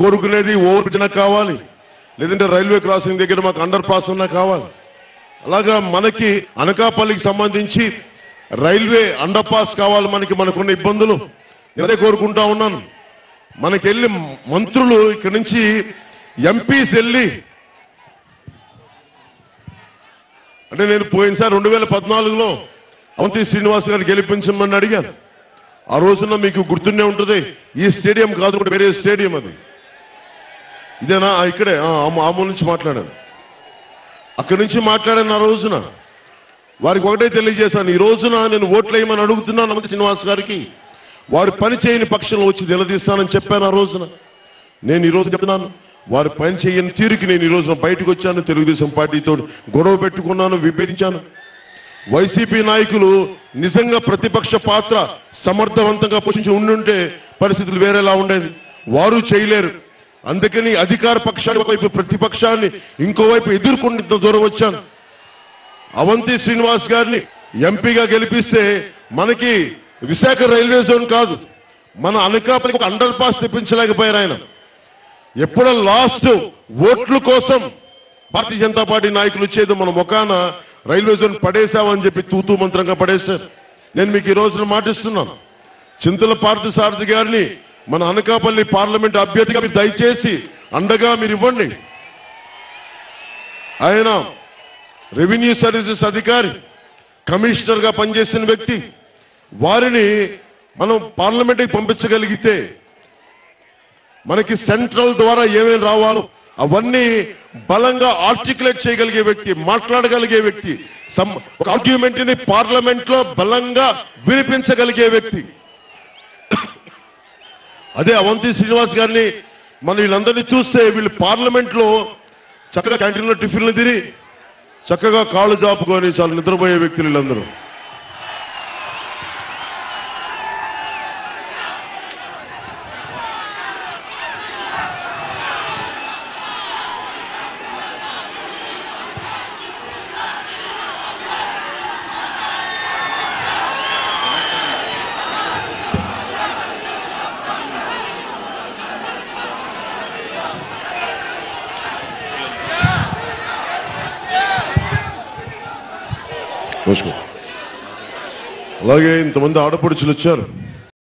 కోరుకునేది ఓవర్బ్రిడ్జ్ కావాలి. లేదంటే రైల్వే క్రాసింగ్ దగ్గర మాకు అండర్ పాస్ ఉన్నా కావాలి. అలాగా మనకి అనకాపల్లికి సంబంధించి రైల్వే అండర్ పాస్ కావాలి మనకి మనకున్న ఇబ్బందులు. అదే కోరుకుంటా ఉన్నాను. మనకెళ్ళి మంత్రులు ఇక్కడి నుంచి ఎంపీస్ వెళ్ళి అంటే నేను పోయినసారి రెండు వేల పద్నాలుగులో అవంతి శ్రీనివాస్ గారు గెలిపించమని అడిగాను. ఆ రోజున మీకు గుర్తుండే ఉంటుంది ఈ స్టేడియం కాదు కూడా వేరే స్టేడియం అది. ఇదేనా? ఇక్కడే. ఆ, నుంచి మాట్లాడాను. అక్కడి నుంచి మాట్లాడాను ఆ రోజున. వారికి ఒకటే తెలియజేశాను. ఈ రోజున నేను ఓట్లు వేయమని అడుగుతున్నాను అవంతి శ్రీనివాస్ గారికి. వారు పని చేయని పక్షంలో వచ్చి నిలదీస్తానని చెప్పాను ఆ రోజున. నేను ఈరోజు చెప్తున్నాను. వారు పని చేయని తీరుకి నేను ఈ రోజున బయటకు వచ్చాను. తెలుగుదేశం పార్టీతో గొడవ పెట్టుకున్నాను విభేదించాను. వైసీపీ నాయకులు నిజంగా ప్రతిపక్ష పాత్ర సమర్థవంతంగా పోషించి ఉండుంటే పరిస్థితులు వేరేలా ఉండేది వారు చేయలేరు. అందుకని అధికార పక్షాన్ని ఒకవైపు ప్రతిపక్షాన్ని ఇంకోవైపు ఎదుర్కొని ఇంత దూరం వచ్చాను. అవంతి శ్రీనివాస్ గారిని ఎంపీగా గెలిపిస్తే మనకి విశాఖ రైల్వే జోన్ కాదు మన అనకాపల్లికి ఒక అండర్ పాస్ తెప్పించలేకపోయారు ఆయన. ఎప్పుడో లాస్ట్ ఓట్ల కోసం భారతీయ జనతా పార్టీ నాయకులు వచ్చేది మన ముఖాన రైల్వే జోన్ పడేశామని చెప్పి తూతూ మంత్రంగా పడేశారు. నేను మీకు ఈ రోజున మాటిస్తున్నాను. చింతల పార్థసారథి గారిని మన అనకాపల్లి పార్లమెంట్ అభ్యర్థిగా మీరు దయచేసి అండగా మీరు ఇవ్వండి. ఆయన రెవెన్యూ సర్వీసెస్ అధికారి కమిషనర్గా పనిచేసిన వ్యక్తి. వారిని మనం పార్లమెంట్కి పంపించగలిగితే మనకి సెంట్రల్ ద్వారా ఏమేమి రావాలో అవన్నీ బలంగా ఆర్టికులేట్ చేయగలిగే వ్యక్తి మాట్లాడగలిగే వ్యక్తి సమ్- ఒక ఆర్గ్యుమెంట్ పార్లమెంట్లో బలంగా వినిపించగలిగే వ్యక్తి. అదే అవంతి శ్రీనివాస్ గారిని మనం వీళ్ళందరినీ చూస్తే వీళ్ళు పార్లమెంట్లో చక్కగా క్యాంటీన్లో టిఫిన్లు తిని చక్కగా కాళ్ళు జాపుకొని చాలా నిద్రపోయే వ్యక్తులు వీళ్ళందరూ. అలాగే ఇంతమంది ఆడపడుచులు వచ్చారు.